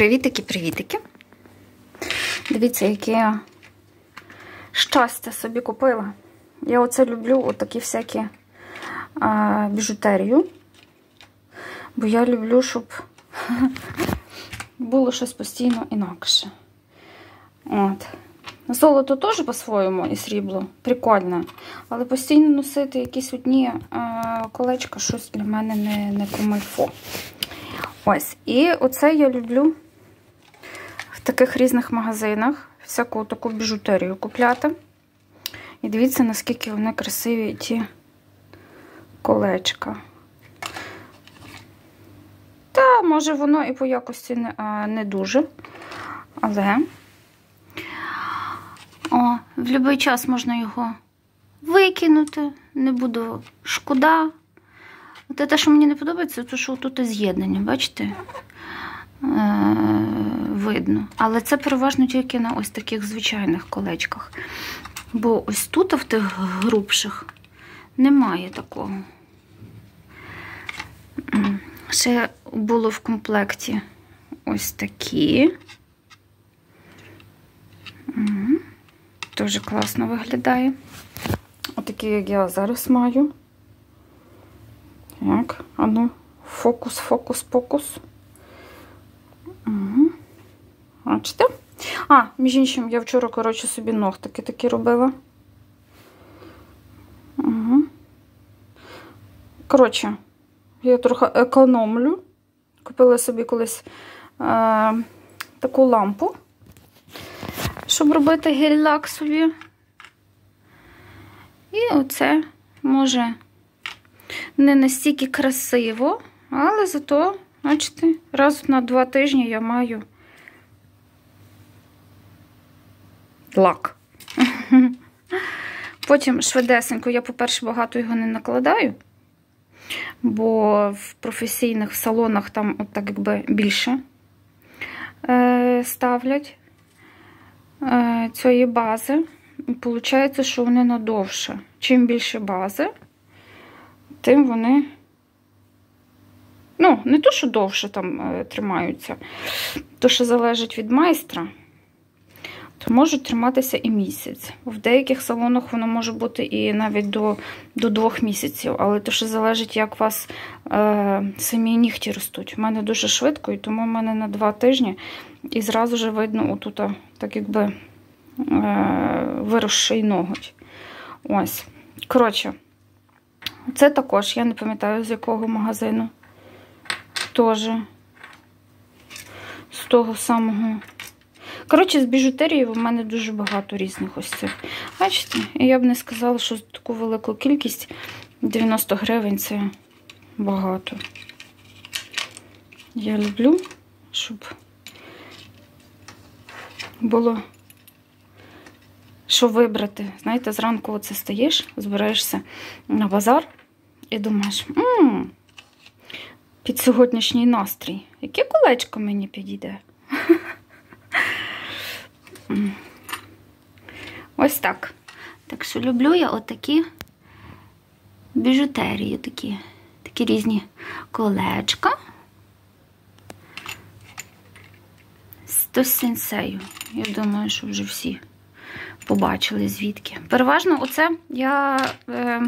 Привітики-привітики. Дивіться, яке щастя собі купила. Я оце люблю отакі всякі а, біжутерію. Бо я люблю, щоб було щось постійно інакше. От. Золото теж по-своєму і срібло, прикольне. Але постійно носити якісь одні а, колечка, щось для мене не не комильфо. Ось. І оце я люблю в таких різних магазинах всяку таку біжутерію купляти. І дивіться, наскільки вони красиві ті колечка. Та, може, воно і по якості не, а, не дуже. Але О, в будь-який час можна його викинути, не буду шкода. Те, що мені не подобається, це що тут з'єднання, бачите? Видно. Але це переважно тільки на ось таких звичайних колечках. Бо ось тут, в тих грубших, немає такого. Ще було в комплекті ось такі. Дуже класно виглядає. Отакі, як я зараз маю. Так, а ну, фокус, фокус, фокус. Бачите? А, між іншим, я вчора, коротше, собі ногтики такі робила. Угу. Коротше, я трохи економлю. Купила собі колись е, таку лампу, щоб робити гель-лак собі. І оце може не настільки красиво, але зато, бачите, раз на два тижні я маю лак. Потім швидесенько, я, по-перше, багато його не накладаю, бо в професійних салонах там от так якби більше е, ставлять е, цієї бази. І виходить, що вони надовше. Чим більше бази, тим вони, ну, не то, що довше там е, тримаються, то, що залежить від майстра, можуть триматися і місяць. В деяких салонах воно може бути і навіть до до двох місяців, але то, що залежить, як у вас е, самі нігті ростуть. У мене дуже швидко, і тому в мене на два тижні і зразу ж видно, отут, так якби е, виросший ноготь. Ось. Коротше. Це також, я не пам'ятаю, з якого магазину. Теж з того самого. Коротше, з біжутерії в мене дуже багато різних ось цих. Бачите? І я б не сказала, що таку велику кількість 90 гривень це багато. Я люблю, щоб було що вибрати. Знаєте, зранку оце стаєш, збираєшся на базар і думаєш, ммм, під сьогоднішній настрій, яке колечко мені підійде? Ось так. Так що люблю я отакі біжутерії, такі, такі різні колечка. З сенсею. Я думаю, що вже всі побачили звідки. Переважно, оце я е,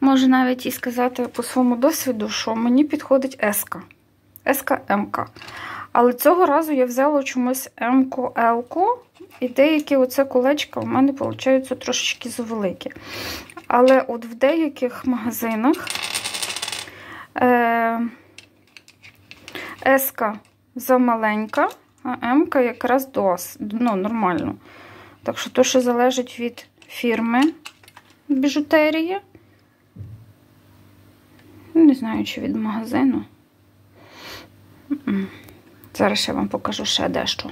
можу навіть і сказати по своєму досвіду, що мені підходить еска. Еска МК. Але цього разу я взяла чомусь М-ку, Л-ку, і деякі оце колечка у мене, виходить, трошечки завеликі. Але от в деяких магазинах е, Еска замаленька, а М-ка якраз дос, ну, нормально. Так що то, що залежить від фірми біжутерії. Не знаю, чи від магазину. Зараз я вам покажу ще дещо.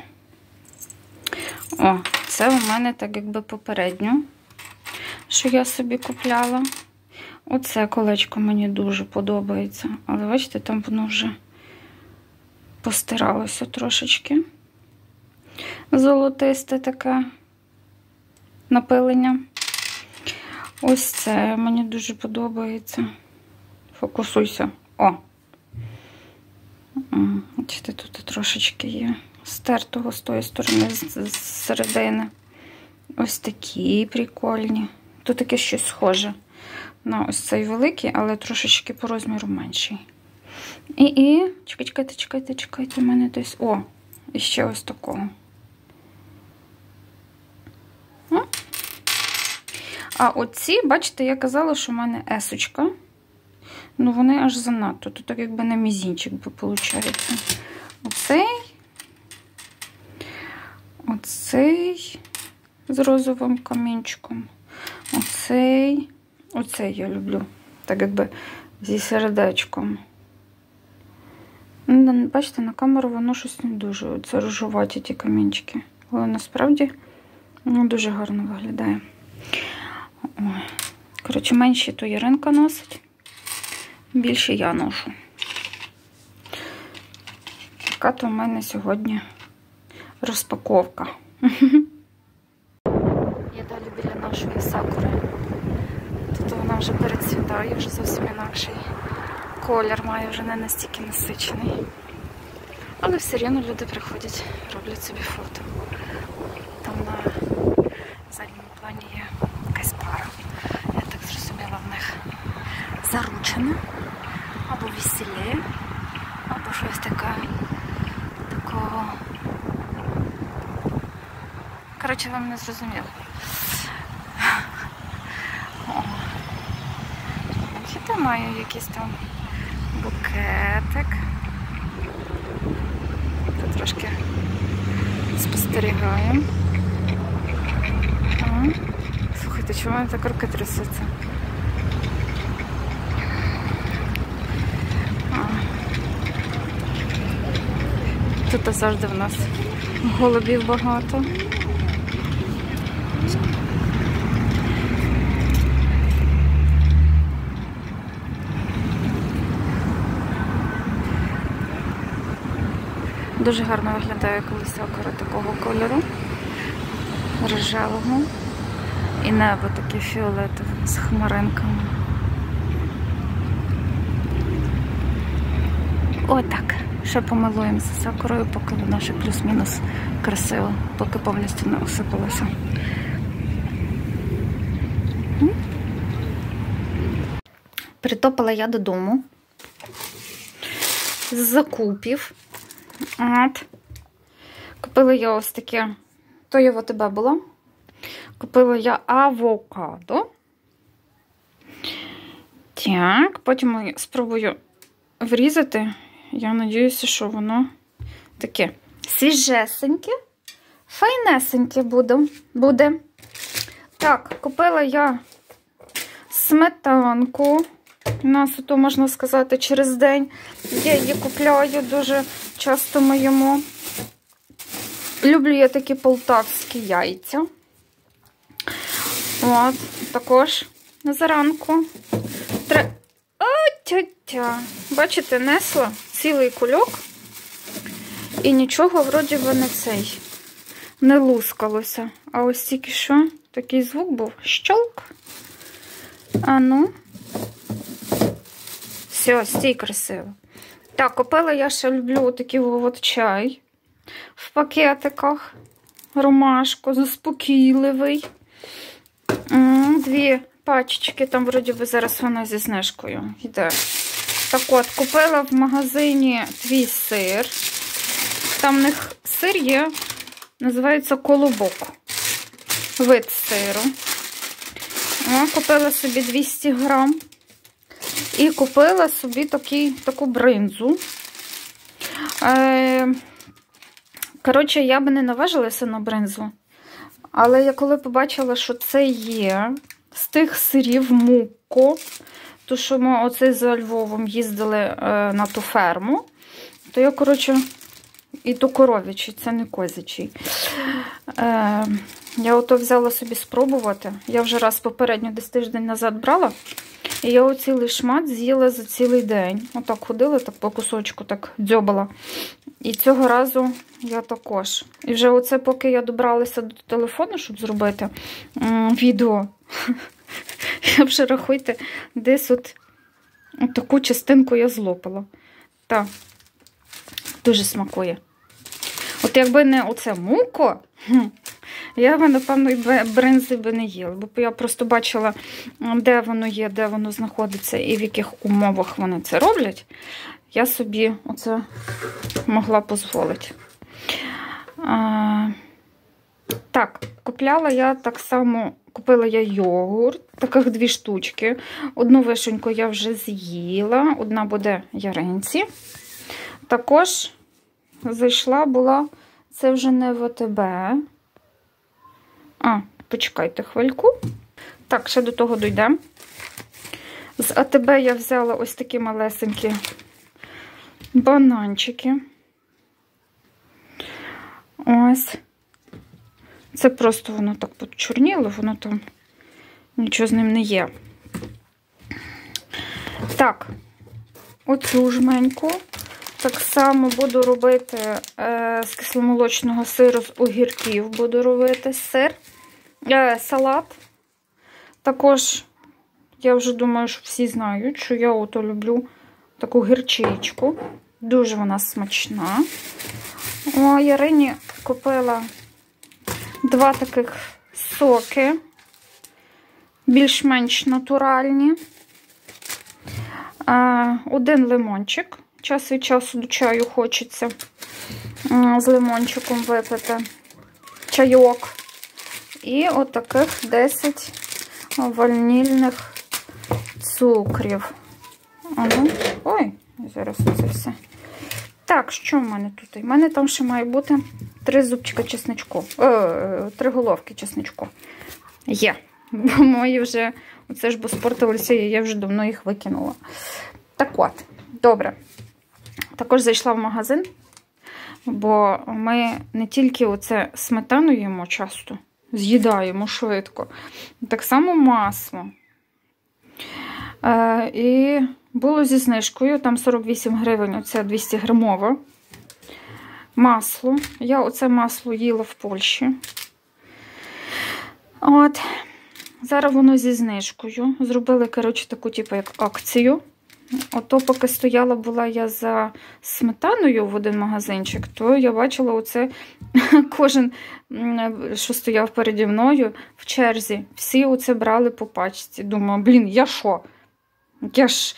О, це у мене так якби попередньо, що я собі купляла. Оце колечко мені дуже подобається. Але бачите, там воно вже постиралося трошечки. Золотисте таке напилення. Ось це мені дуже подобається. Фокусуйся. О! Бачите, тут трошечки є стертого з тої сторони, з середини. Ось такі прикольні. Тут таке щось схоже на ось цей великий, але трошечки по розміру менший. І, і, чекайте, чекайте, чекайте, у мене десь. О, і ще ось такого. А оці, бачите, я казала, що в мене есочка. Ну, вони аж занадто. Тут так якби на мізінчик би виходить. Оцей. Оцей з розовим камінчиком. Оцей. Оцей я люблю. Так якби зі сердечком. Ну, бачите, на камеру воно щось не дуже. Це рожуваті ті камінчики. Але насправді воно дуже гарно виглядає. Ой. Коротше, менші то Яринка носить, більше я ношу. Така то в мене сьогодні розпаковка. Я далі біля нашої сакури. Тут вона вже перецвітає, вже зовсім інакший колір має вже не настільки насичений. Але все рівно люди приходять, роблять собі фото. Там на задньому плані є якась пара. Я так зрозуміла в них заручена або весілля, або щось таке такого. Коротше, вам не зрозуміло. Хіба маю якийсь там букетик. Тут трошки спостерігаємо. Слухайте, чому мене так руки трясуться? Тут завжди в нас голубів багато. Дуже гарно виглядає коли сакура такого кольору, рожевого. І небо таке фіолетове з хмаринками. Отак. Ще помилуємо за сакурою, поки вона ще плюс-мінус красиво, поки повністю не осипалася. Притопала я додому з закупів. От. Купила я ось таке, то його тебе було. Купила я авокадо. Так, потім спробую врізати. Я сподіваюся, що воно таке свіжесеньке, файнесеньке буде. буде. Так, купила я сметанку. У нас то, можна сказати, через день. Я її купляю дуже часто моєму. Люблю я такі полтавські яйця. От, також заранку. Тре... О, тя-тя. Бачите, несла цілий кульок. І нічого, вроді би, не цей не лускалося. А ось тільки що такий звук був. Щолк. А ну. Все, стій красиво. Так, купила я ще люблю такий от чай в пакетиках. Ромашку, заспокійливий. Дві пачечки, там, вроді би, зараз вона зі знижкою йде. Так от, купила в магазині твій сир. Там в них сир є, називається колобок. Вид сиру. О, Купила собі 200 грам. І купила собі такий, таку бринзу. Е, Коротше, я би не наважилася на бринзу. Але я коли побачила, що це є з тих сирів мукко, то що ми оцей за Львовом їздили е, на ту ферму, то я, коротше, і то коров'ячий, це не козячий. Е, Я ото взяла собі спробувати. Я вже раз попередньо десь тиждень назад брала. І я оцілий шмат з'їла за цілий день. Отак ходила, так по кусочку так дзьобала. І цього разу я також. І вже оце, поки я добралася до телефону, щоб зробити відео, я вже рахуйте, десь от, таку частинку я злопала. Так. Дуже смакує. От якби не оце муко, я би, напевно, і бринзи би не їла. Бо я просто бачила, де воно є, де воно знаходиться і в яких умовах вони це роблять. Я собі оце могла дозволити. Так, купляла я так само, купила я йогурт, таких дві штучки. Одну вишеньку я вже з'їла, одна буде яринці. Також зайшла була, це вже не ВТБ. А, почекайте хвильку. Так, ще до того дійдемо. З АТБ я взяла ось такі малесенькі бананчики. Ось. Це просто воно так почорніло, воно там нічого з ним не є. Так, оцю жменьку. Так само буду робити е, з кисломолочного сиру з огірків, буду робити сир, е, салат. Також, я вже думаю, що всі знають, що я ото люблю таку гірчичку. Дуже вона смачна. О, Ярині купила два таких соки, більш-менш натуральні. Один лимончик. Час від часу до чаю хочеться з лимончиком випити чайок. І отаких 10 ванільних цукрів. Ага. Ой, зараз це все. Так, що в мене тут? У мене там ще має бути три зубчика чесничку. Е, три головки чесничку. Є. Бо мої вже, оце ж бо спортилися, і я вже давно їх викинула. Так от, добре. Також зайшла в магазин, бо ми не тільки оце сметану їмо часто, з'їдаємо швидко, так само масло. Е, І було зі знижкою, там 48 гривень, оце 200 грамове масло. Я оце масло їла в Польщі. От. Зараз воно зі знижкою. Зробили, коротше, таку, типу, як акцію. Ото, поки стояла була я за сметаною в один магазинчик, то я бачила оце кожен, що стояв переді мною в черзі. Всі оце брали по пачці. Думаю, блін, я що? Я ж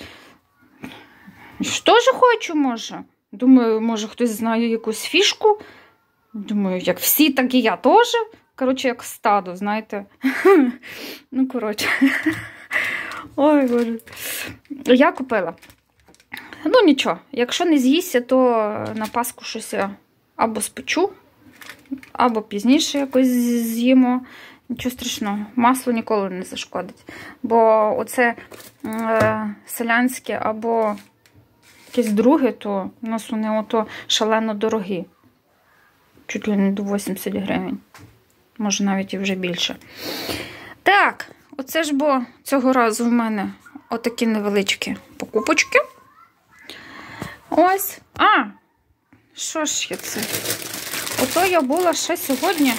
теж хочу, може. Думаю, може, хтось знає якусь фішку. Думаю, як всі, так і я теж. Коротше, як стадо, знаєте. Ну, коротше. Ой, боже. Я купила. Ну, нічого, якщо не з'їсться, то на Пасху щось або спечу, або пізніше якось з'їмо. Нічого страшного, масло ніколи не зашкодить. Бо оце е, селянське або якесь друге, то у нас вони ото шалено дорогі. Чуть ли не до 80 гривень. Може навіть і вже більше. Так, оце ж бо цього разу в мене отакі невеличкі покупочки. Ось. А, що ж є це? Ото я була ще сьогодні,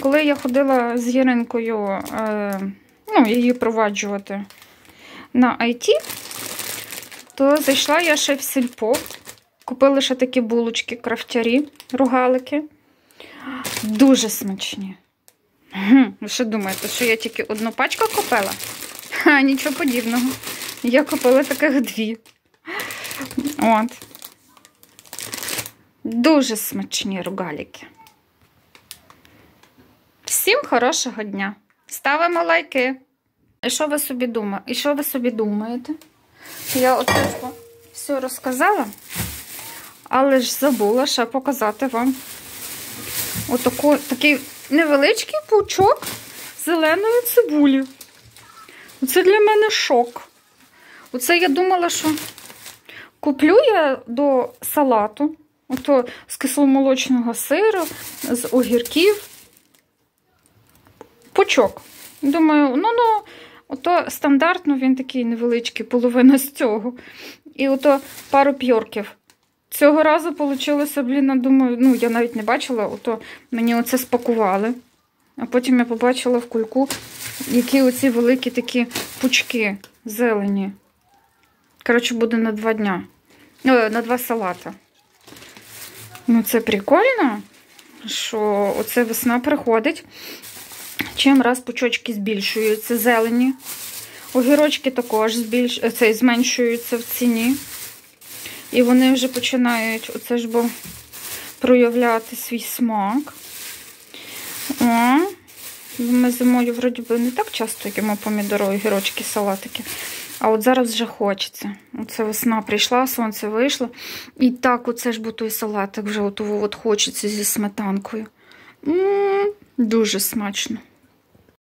коли я ходила з Яринкою, е, ну, її проваджувати на IT, то зайшла я ще в сільпо. Купила ще такі булочки, крафтярі, рогалики. Дуже смачні. Ви що думаєте, що я тільки одну пачку купила? Ха, нічого подібного. Я купила таких дві. От. Дуже смачні рогаліки. Всім хорошого дня! Ставимо лайки. І що ви собі думаєте? І що ви собі думаєте? Я оце все розказала, але ж забула ще показати вам отаку, такий невеличкий пучок зеленої цибулі. Оце для мене шок. Оце я думала, що куплю я до салату, ото з кисломолочного сиру, з огірків. Пучок. Думаю, ну, ну, ото стандартно він такий невеличкий, половина з цього. І ото пару п'йорків. Цього разу вийшло, блін, думаю, ну, я навіть не бачила, ото мені оце спакували. А потім я побачила в кульку, які оці великі такі пучки зелені. Коротше, буде на два дня. О, на два салата. Ну, це прикольно, що оце весна приходить. Чим раз пучочки збільшуються зелені. Огірочки також збільш... це, зменшуються в ціні. І вони вже починають оце ж бо проявляти свій смак. О, ми зимою, вроді би, не так часто їмо помідори, огірочки, салатики. А от зараз вже хочеться. Оце весна прийшла, сонце вийшло. І так, оце ж бо той салатик вже от, от хочеться зі сметанкою. М -м -м, дуже смачно.